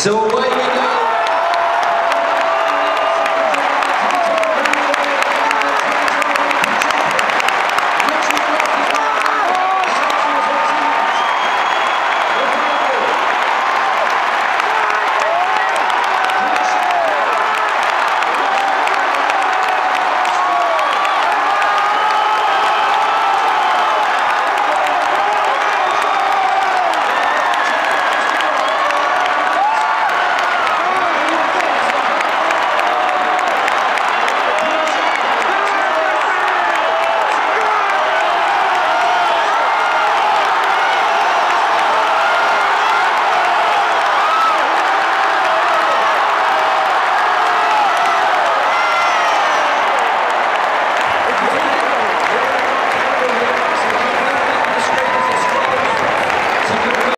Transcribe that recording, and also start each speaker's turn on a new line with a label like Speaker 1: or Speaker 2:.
Speaker 1: So what